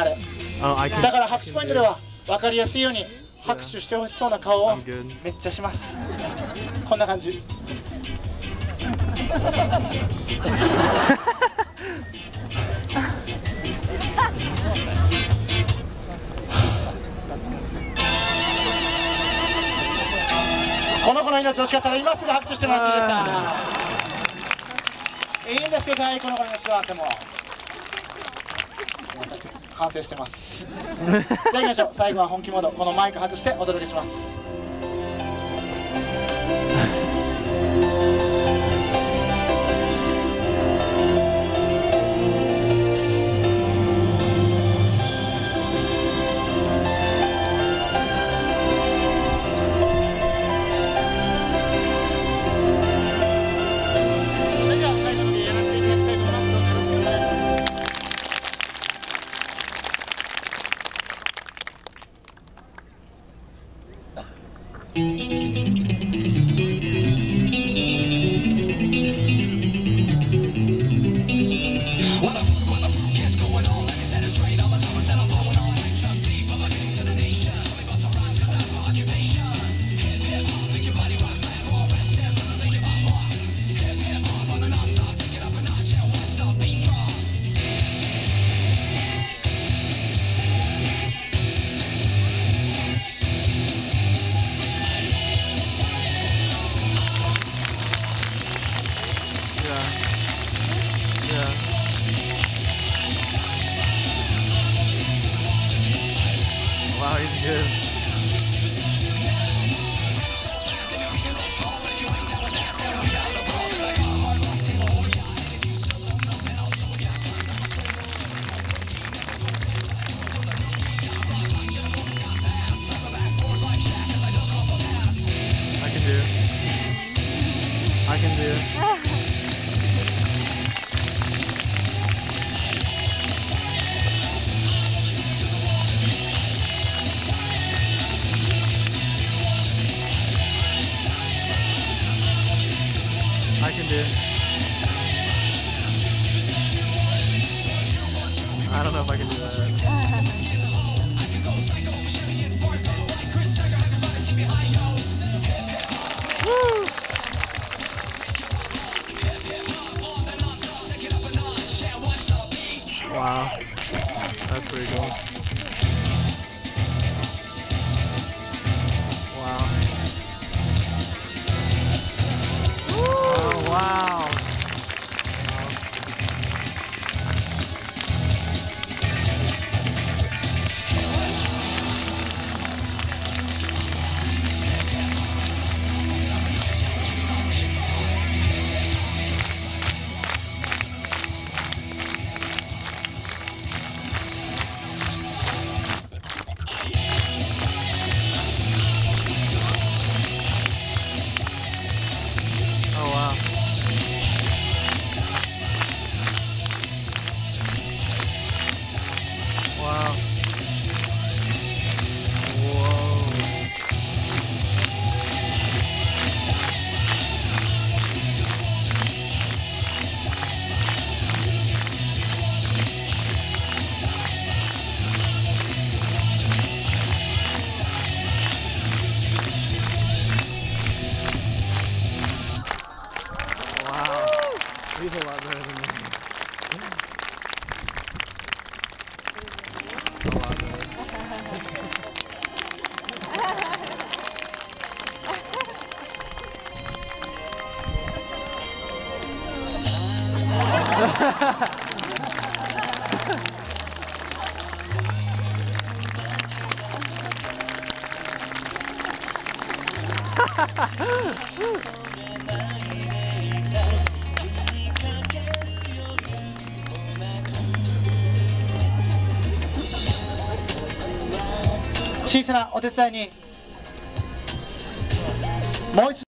あれ。Oh. だから拍手ポイントでは分かりやすいように拍手してほしそうな顔を.めっちゃします。こんな感じ。この子の命欲しかったら今すぐ拍手してもらっていいですか？いいんですけどはいこの子の命はあってもすいません反省してます。じゃあ行きましょう。最後は本気モード。このマイク外してお届けします。Do. I don't know if I can do that. Wow. That's pretty cool. He's a lot better 小さなお手伝いに。もう一度。